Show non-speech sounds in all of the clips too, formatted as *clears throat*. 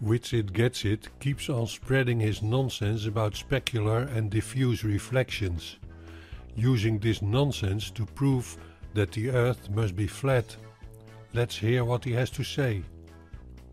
Whitsitt Gets It keeps on spreading his nonsense about specular and diffuse reflections, using this nonsense to prove that the Earth must be flat. Let's hear what he has to say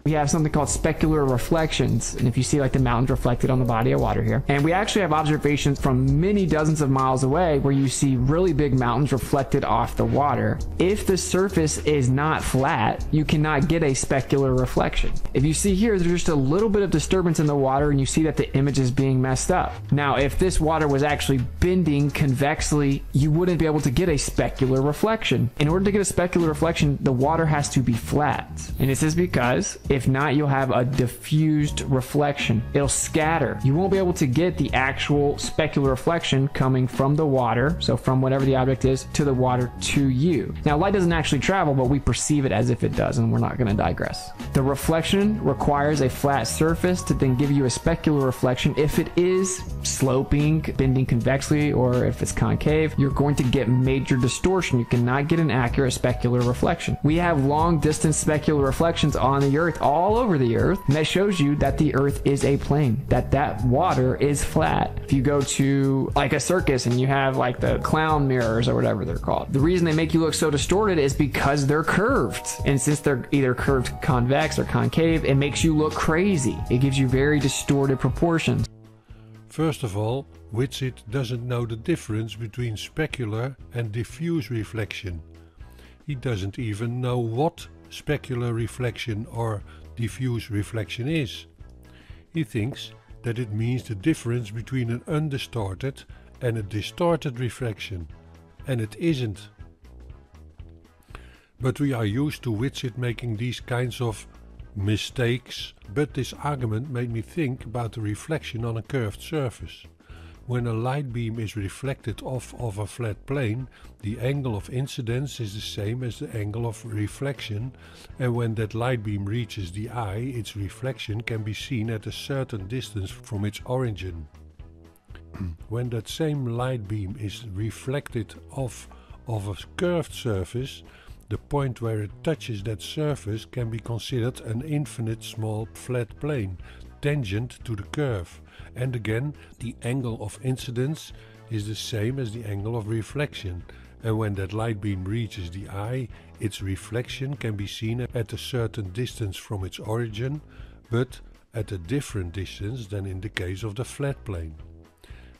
we have something called specular reflections. And if you see like the mountains reflected on the body of water here, and we actually have observations from many dozens of miles away where you see really big mountains reflected off the water. If the surface is not flat, you cannot get a specular reflection. If you see here, there's just a little bit of disturbance in the water and you see that the image is being messed up. Now, if this water was actually bending convexly, you wouldn't be able to get a specular reflection. In order to get a specular reflection, the water has to be flat. And this is because if not, you'll have a diffused reflection. It'll scatter. You won't be able to get the actual specular reflection coming from the water, so from whatever the object is, to the water to you. Now, light doesn't actually travel, but we perceive it as if it does, and we're not going to digress. The reflection requires a flat surface to then give you a specular reflection. If it is sloping, bending convexly, or if it's concave, you're going to get major distortion. You cannot get an accurate specular reflection. We have long distance specular reflections on the Earth all over the earth. And that shows you that the earth is a plane, that that water is flat. If you go to like a circus and you have like the clown mirrors or whatever they're called, the reason they make you look so distorted is because they're curved. And since they're either curved convex or concave, it makes you look crazy. It gives you very distorted proportions. First of all, Whitsitt doesn't know the difference between specular and diffuse reflection. He doesn't even know what specular reflection or diffuse reflection is. He thinks that it means the difference between an undistorted and a distorted reflection, and it isn't. But we are used to Whitsitt making these kinds of mistakes, but this argument made me think about the reflection on a curved surface. When a light beam is reflected off of a flat plane, the angle of incidence is the same as the angle of reflection, and when that light beam reaches the eye, its reflection can be seen at a certain distance from its origin. *clears throat* when that same light beam is reflected off of a curved surface, the point where it touches that surface can be considered an infinite small flat plane, tangent to the curve. And again, the angle of incidence is the same as the angle of reflection. And when that light beam reaches the eye, its reflection can be seen at a certain distance from its origin, but at a different distance than in the case of the flat plane.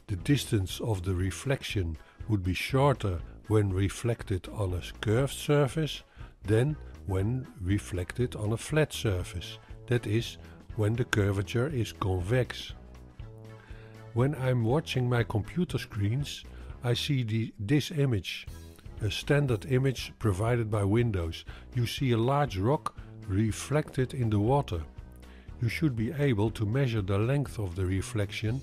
The distance of the reflection would be shorter when reflected on a curved surface than when reflected on a flat surface, that is, when the curvature is convex. When I'm watching my computer screens, I see the, this image, a standard image provided by Windows. You see a large rock reflected in the water. You should be able to measure the length of the reflection,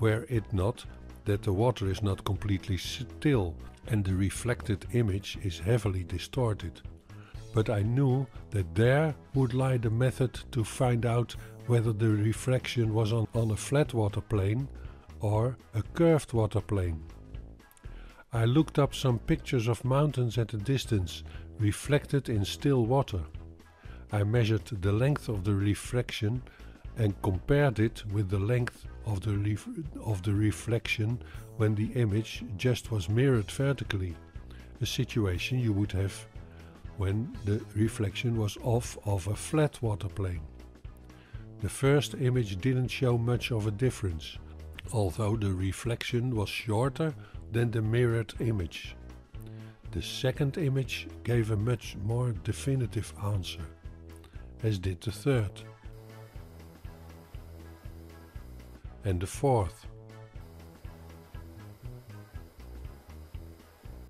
were it not that the water is not completely still and the reflected image is heavily distorted. But I knew that there would lie the method to find out whether the refraction was on, on a flat water plane or a curved water plane. I looked up some pictures of mountains at a distance, reflected in still water. I measured the length of the refraction and compared it with the length of the, of the reflection when the image just was mirrored vertically, a situation you would have when the reflection was off of a flat water plane. The first image didn't show much of a difference although the reflection was shorter than the mirrored image. The second image gave a much more definitive answer, as did the third. And the fourth.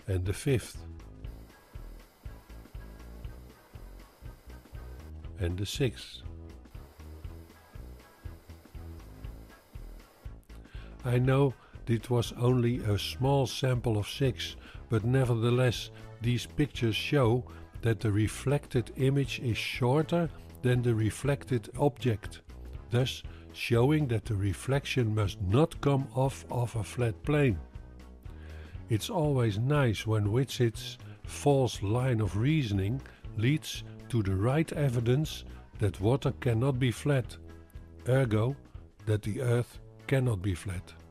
And the fifth. And the sixth. I know it was only a small sample of six, but nevertheless these pictures show that the reflected image is shorter than the reflected object, thus showing that the reflection must not come off of a flat plane. It's always nice when Whitsitt's false line of reasoning leads to the right evidence that water cannot be flat ergo that the Earth cannot be flat.